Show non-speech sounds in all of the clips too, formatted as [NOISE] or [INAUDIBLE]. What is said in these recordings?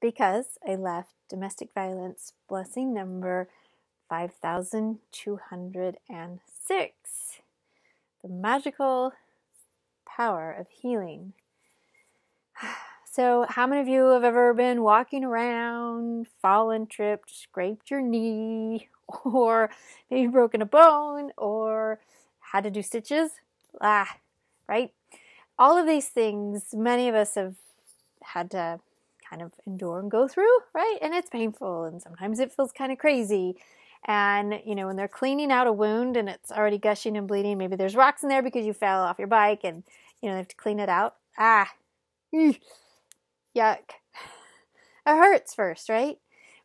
because I left domestic violence blessing number 5206 the magical power of healing. [SIGHS] So, how many of you have ever been walking around, fallen, tripped, scraped your knee, [LAUGHS] or maybe broken a bone, or had to do stitches? Ah, right? All of these things, many of us have had to kind of endure and go through, right? And it's painful, and sometimes it feels kind of crazy. And, you know, when they're cleaning out a wound and it's already gushing and bleeding, maybe there's rocks in there because you fell off your bike and, you know, they have to clean it out. Ah, yuck. It hurts first, right?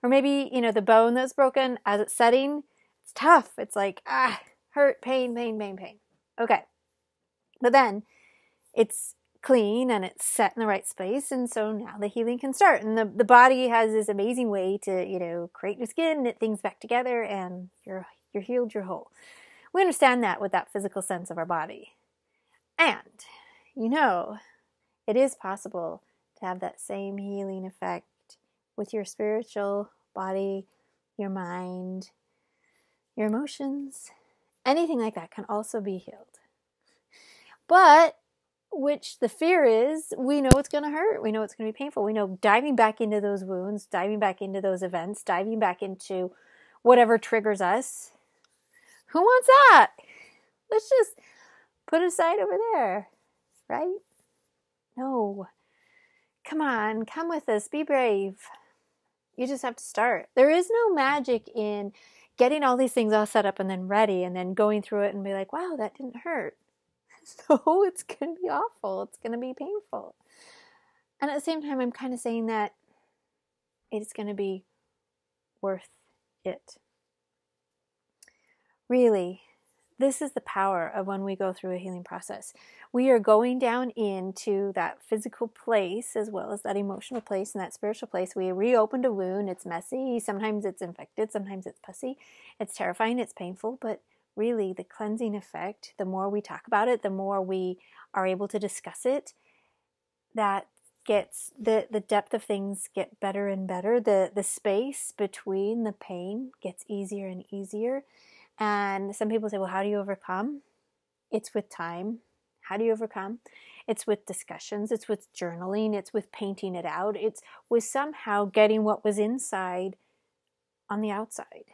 Or maybe, you know, the bone that's broken as it's setting, it's tough. It's like, ah, hurt, pain, pain, pain, pain. Okay. But then it's clean and it's set in the right space and so now the healing can start. And the, the body has this amazing way to you know create new skin knit things back together and you're you're healed you're whole. We understand that with that physical sense of our body. And you know it is possible to have that same healing effect with your spiritual body your mind your emotions. Anything like that can also be healed. But which the fear is we know it's going to hurt. We know it's going to be painful. We know diving back into those wounds, diving back into those events, diving back into whatever triggers us. Who wants that? Let's just put it aside over there, right? No. Come on, come with us. Be brave. You just have to start. There is no magic in getting all these things all set up and then ready and then going through it and be like, wow, that didn't hurt. [LAUGHS] So it's going to be awful. It's going to be painful. And at the same time, I'm kind of saying that it's going to be worth it. Really, this is the power of when we go through a healing process. We are going down into that physical place as well as that emotional place and that spiritual place. We reopened a wound. It's messy. Sometimes it's infected. Sometimes it's pussy. It's terrifying. It's painful. But really the cleansing effect, the more we talk about it, the more we are able to discuss it, that gets the the depth of things get better and better. The the space between the pain gets easier and easier. And some people say, well, how do you overcome? It's with time. How do you overcome? It's with discussions, it's with journaling, it's with painting it out, it's with somehow getting what was inside on the outside.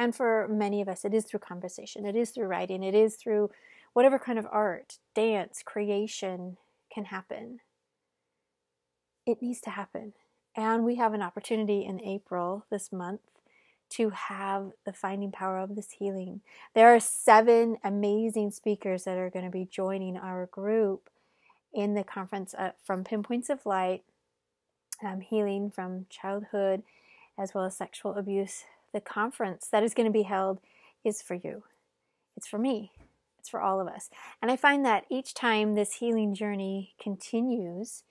And for many of us, it is through conversation, it is through writing, it is through whatever kind of art, dance, creation can happen. It needs to happen. And we have an opportunity in April this month to have the finding power of this healing. There are seven amazing speakers that are going to be joining our group in the conference uh, from Pinpoints of Light, um, healing from childhood as well as sexual abuse the conference that is going to be held is for you. It's for me. It's for all of us. And I find that each time this healing journey continues,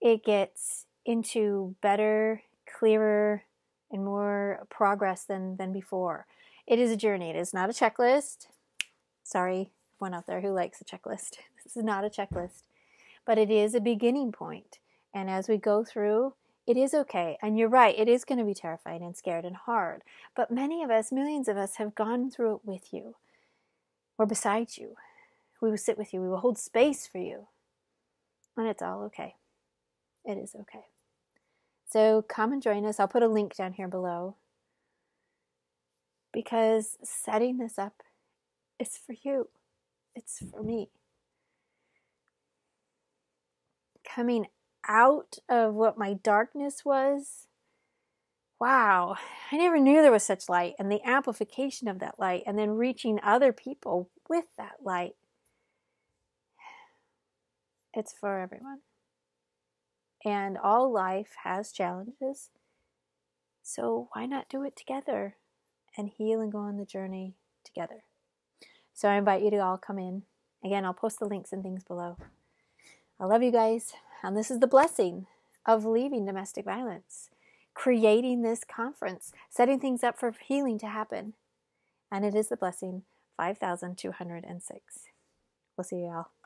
it gets into better, clearer, and more progress than, than before. It is a journey. It is not a checklist. Sorry, one out there who likes a checklist. [LAUGHS] This is not a checklist, but it is a beginning point. And as we go through, it is okay. And you're right, it is going to be terrifying and scared and hard. But many of us, millions of us, have gone through it with you or beside you. We will sit with you, we will hold space for you. And it's all okay. It is okay. So come and join us. I'll put a link down here below. Because setting this up is for you, it's for me. Coming out of what my darkness was. Wow, I never knew there was such light, and the amplification of that light, and then reaching other people with that light. It's for everyone. And all life has challenges. So why not do it together and heal and go on the journey together? So I invite you to all come in. Again, I'll post the links and things below. I love you guys. And this is the blessing of leaving domestic violence, creating this conference, setting things up for healing to happen. And it is the blessing 5206. We'll see you all.